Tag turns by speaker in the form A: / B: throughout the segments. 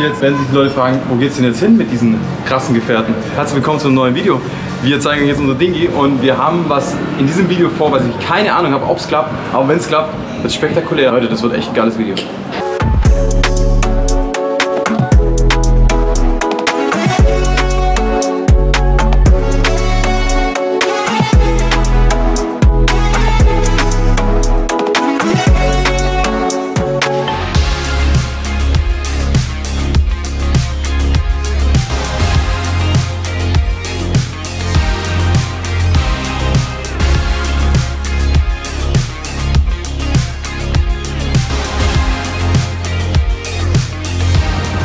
A: Jetzt werden sich die Leute fragen, wo geht's denn jetzt hin mit diesen krassen Gefährten? Herzlich willkommen zu einem neuen Video. Wir zeigen euch jetzt unser Dingi und wir haben was in diesem Video vor, was ich keine Ahnung habe, ob es klappt. Aber wenn es klappt, wird es spektakulär. Leute, das wird echt ein geiles Video.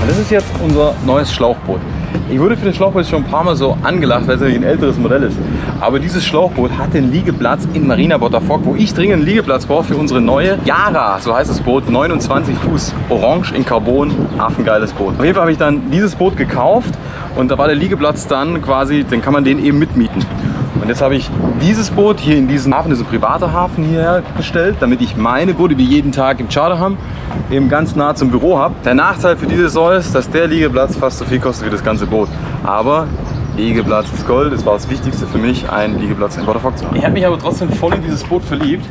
A: Das ist jetzt unser neues Schlauchboot. Ich wurde für das Schlauchboot schon ein paar Mal so angelacht, weil es ein älteres Modell ist. Aber dieses Schlauchboot hat den Liegeplatz in Marina Botafogo, wo ich dringend einen Liegeplatz brauche für unsere neue Yara, so heißt das Boot, 29 Fuß, orange in Carbon, affengeiles Boot. Auf jeden Fall habe ich dann dieses Boot gekauft und da war der Liegeplatz dann quasi, dann kann man den eben mitmieten. Und jetzt habe ich dieses Boot hier in diesem Hafen, ein privater Hafen hierher gestellt, damit ich meine Boote wie jeden Tag im Charter haben, eben ganz nah zum Büro habe. Der Nachteil für diese Saison ist, dass der Liegeplatz fast so viel kostet wie das ganze Boot. Aber Liegeplatz ist Gold, das war das Wichtigste für mich, einen Liegeplatz in Botafogo zu haben. Ich habe mich aber trotzdem voll in dieses Boot verliebt.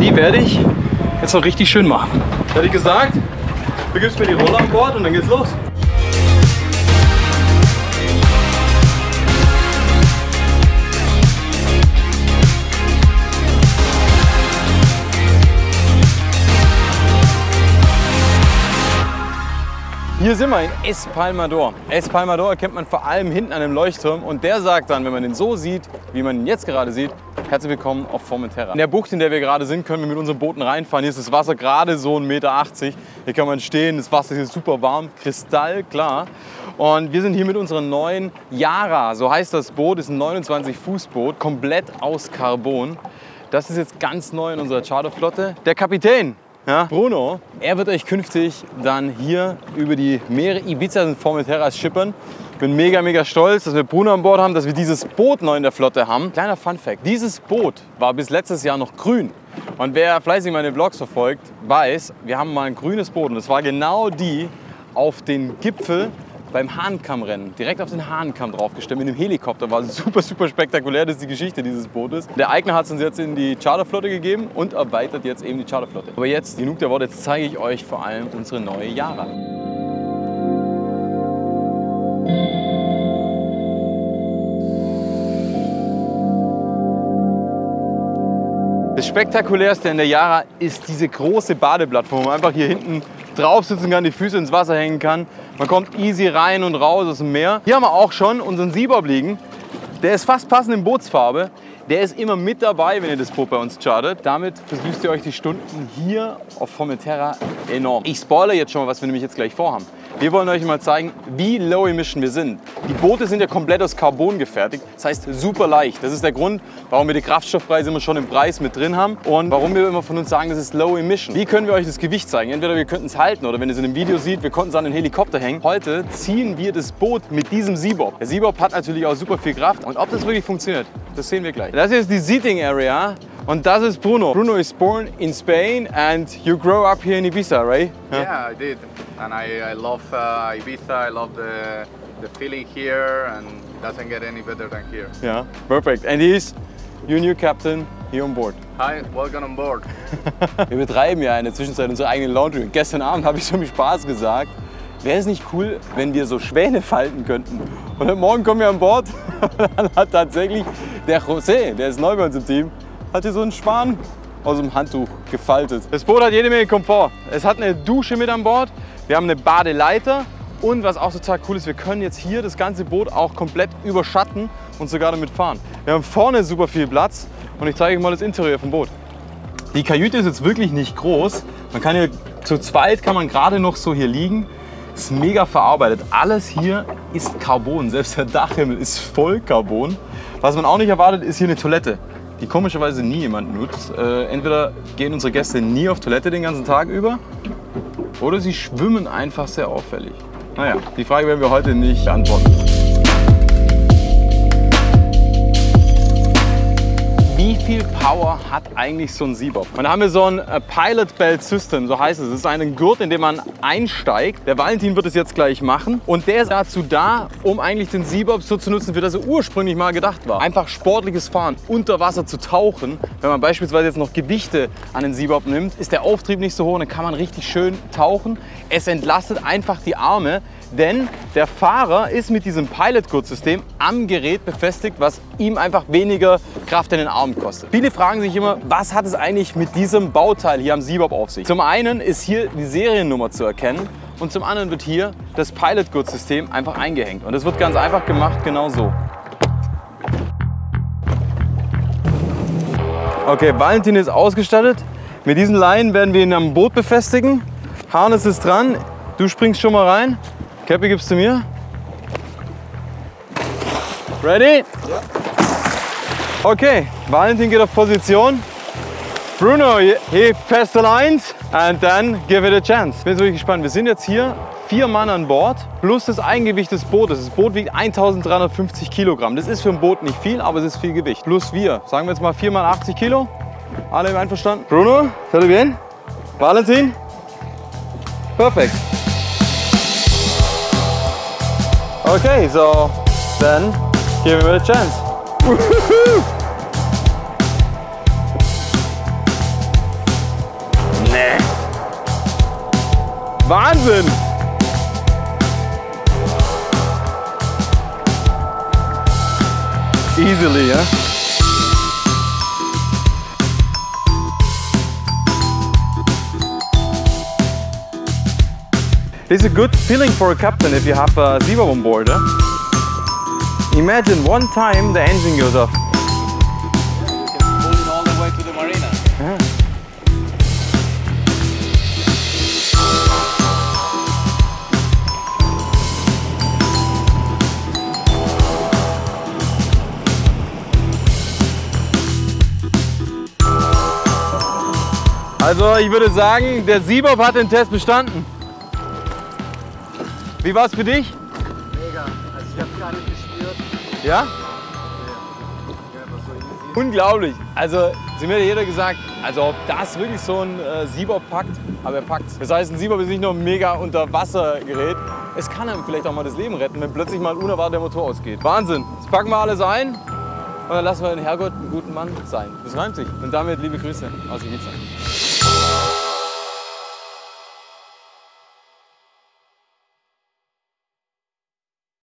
A: Die werde ich jetzt noch richtig schön machen. Fertig gesagt, du gibst mir die Rolle an Bord und dann geht's los. Hier sind wir in Espalmador. Espalmador erkennt man vor allem hinten an dem Leuchtturm und der sagt dann, wenn man den so sieht, wie man ihn jetzt gerade sieht, herzlich willkommen auf Formentera. In der Bucht, in der wir gerade sind, können wir mit unseren Booten reinfahren. Hier ist das Wasser gerade so 1,80 Meter. Hier kann man stehen, das Wasser ist super warm, kristallklar. Und wir sind hier mit unserer neuen Yara, so heißt das Boot, ist ein 29 Fuß Boot, komplett aus Carbon. Das ist jetzt ganz neu in unserer Charterflotte. Der Kapitän, ja, Bruno, er wird euch künftig dann hier über die Meere Ibiza und Formentera schippern. Ich bin mega, mega stolz, dass wir Bruno an Bord haben, dass wir dieses Boot neu in der Flotte haben. Kleiner Fun Fact, dieses Boot war bis letztes Jahr noch grün. Und wer fleißig meine Vlogs verfolgt, weiß, wir haben mal ein grünes Boot und das war genau die auf den Gipfel beim Hahnkammrennen, direkt auf den Hahnkamm draufgestemmt mit einem Helikopter. War super, super spektakulär, das ist die Geschichte dieses Bootes. Der Eigner hat es uns jetzt in die Charterflotte gegeben und erweitert jetzt eben die Charterflotte. Aber jetzt, genug der Worte, jetzt zeige ich euch vor allem unsere neue Yara. Das Spektakulärste in der Yara ist diese große Badeplattform, wo man einfach hier hinten drauf sitzen kann, die Füße ins Wasser hängen kann. Man kommt easy rein und raus aus dem Meer. Hier haben wir auch schon unseren Seabob liegen. Der ist fast passend in Bootsfarbe. Der ist immer mit dabei, wenn ihr das Boot bei uns chartet. Damit versüßt ihr euch die Stunden hier auf Formentera enorm. Ich spoilere jetzt schon mal, was wir nämlich jetzt gleich vorhaben. Wir wollen euch mal zeigen, wie low emission wir sind. Die Boote sind ja komplett aus Carbon gefertigt, das heißt super leicht. Das ist der Grund, warum wir die Kraftstoffpreise immer schon im Preis mit drin haben und warum wir immer von uns sagen, das ist low emission. Wie können wir euch das Gewicht zeigen? Entweder wir könnten es halten oder wenn ihr es in einem Video seht, wir konnten es an den Helikopter hängen. Heute ziehen wir das Boot mit diesem Seabob. Der Seabob hat natürlich auch super viel Kraft und ob das wirklich funktioniert, das sehen wir gleich. Das hier ist die Seating Area und das ist Bruno. Bruno is born in Spain and you grow up here in Ibiza, right?
B: Yeah, I did, and I, I love uh, Ibiza. I love the the feeling here, and doesn't get any better than here.
A: Yeah, perfect. And he's your new captain here on board.
B: Hi, welcome on board.
A: Wir betreiben ja in der Zwischenzeit unsere eigene Laundry. Und gestern Abend habe ich so mit Spaß gesagt, wäre es nicht cool, wenn wir so Schwäne falten könnten. Und heute Morgen kommen wir an Bord und dann hat tatsächlich der José, der ist neu bei uns im Team, hat hier so einen Schwan aus dem Handtuch gefaltet. Das Boot hat jede Menge Komfort. Es hat eine Dusche mit an Bord, wir haben eine Badeleiter und was auch total cool ist, wir können jetzt hier das ganze Boot auch komplett überschatten und sogar damit fahren. Wir haben vorne super viel Platz und ich zeige euch mal das Interieur vom Boot. Die Kajüte ist jetzt wirklich nicht groß. Man kann hier zu zweit kann man gerade noch so hier liegen. Ist mega verarbeitet. Alles hier ist Carbon. Selbst der Dachhimmel ist voll Carbon. Was man auch nicht erwartet, ist hier eine Toilette, die komischerweise nie jemand nutzt. Äh, entweder gehen unsere Gäste nie auf Toilette den ganzen Tag über oder sie schwimmen einfach sehr auffällig. Naja, die Frage werden wir heute nicht beantworten. Viel Power hat eigentlich so ein Seabob? Und da haben wir so ein äh, Pilot Belt System, so heißt es. Es ist ein Gurt, in dem man einsteigt. Der Valentin wird es jetzt gleich machen. Und der ist dazu da, um eigentlich den Seabob so zu nutzen, wie das er ursprünglich mal gedacht war. Einfach sportliches Fahren, unter Wasser zu tauchen. Wenn man beispielsweise jetzt noch Gewichte an den Seabob nimmt, ist der Auftrieb nicht so hoch, dann kann man richtig schön tauchen. Es entlastet einfach die Arme, denn der Fahrer ist mit diesem Pilot-Gurt-System am Gerät befestigt, was ihm einfach weniger Kraft in den Armen kostet. Viele fragen sich immer, was hat es eigentlich mit diesem Bauteil hier am Seabob auf sich? Zum einen ist hier die Seriennummer zu erkennen und zum anderen wird hier das Pilot-Gurt-System einfach eingehängt. Und es wird ganz einfach gemacht, genau so. Okay, Valentin ist ausgestattet. Mit diesen Leinen werden wir ihn am Boot befestigen. Harness ist dran. Du springst schon mal rein. Cappy gibst du mir. Ready? Ja. Okay, Valentin geht auf Position. Bruno, hebt feste Lines and then give it a chance. Bin so wirklich gespannt. Wir sind jetzt hier vier Mann an Bord plus das Eigengewicht des Bootes. Das Boot wiegt 1350 Kilogramm. Das ist für ein Boot nicht viel, aber es ist viel Gewicht. Plus wir. Sagen wir jetzt mal 4 mal 80 Kilo. Alle einverstanden? Bruno, todo bien? Valentin? Perfekt. Okay, so then give him a chance. Nee. Wahnsinn! Easily, ja? is a good feeling for a captain if you have a Zebra on board. Eh? Imagine one time the engine goes off.
B: You can pull it all the way to the marina.
A: Yeah. Also ich würde sagen, der Siebob hat den Test bestanden. Wie war es für dich?
C: Mega. Also ich habe gar nicht.
A: Ja? Unglaublich. Also, sie mir hat jeder gesagt, also ob das wirklich so ein äh, Siebob packt, aber er packt Das heißt, ein Siebob ist nicht nur ein mega Unterwassergerät, es kann einem vielleicht auch mal das Leben retten, wenn plötzlich mal unerwartet der Motor ausgeht. Wahnsinn. Jetzt packen wir alles ein und dann lassen wir den Herrgott einen guten Mann sein. Das reimt sich. Und damit liebe Grüße aus Ibiza.